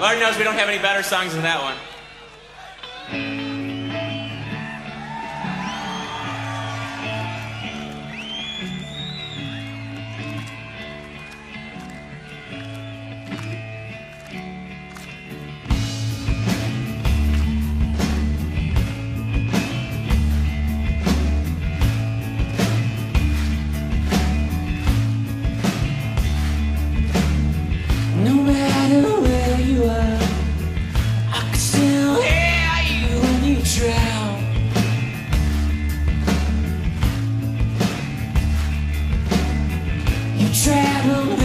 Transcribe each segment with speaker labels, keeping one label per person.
Speaker 1: Lord knows we don't have any better songs than that one.
Speaker 2: You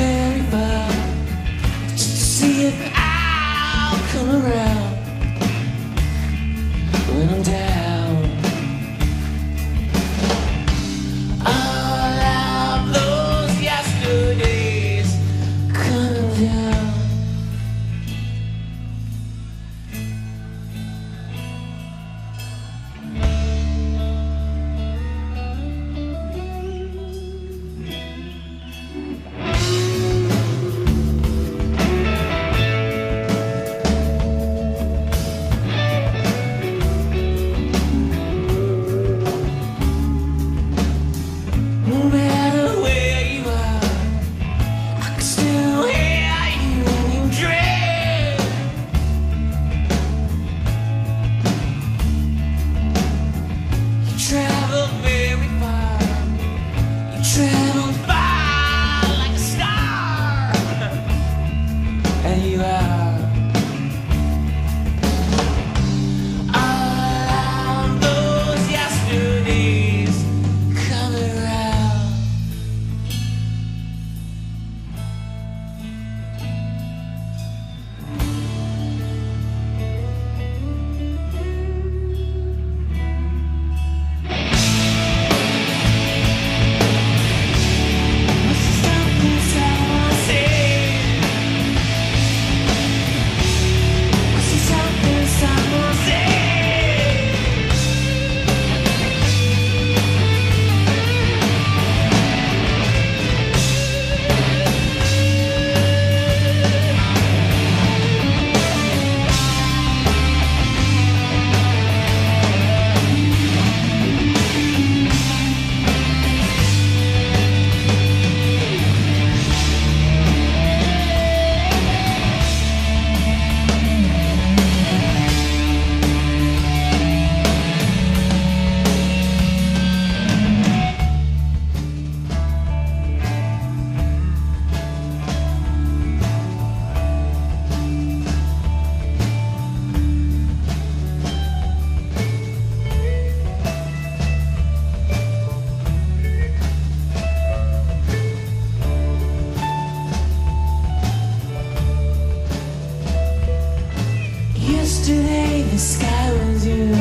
Speaker 2: Yesterday the sky was blue,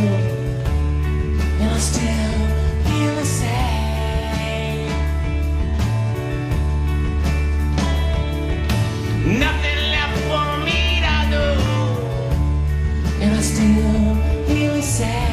Speaker 2: and I still feel the same. Nothing left for me to do, and I still feel the same.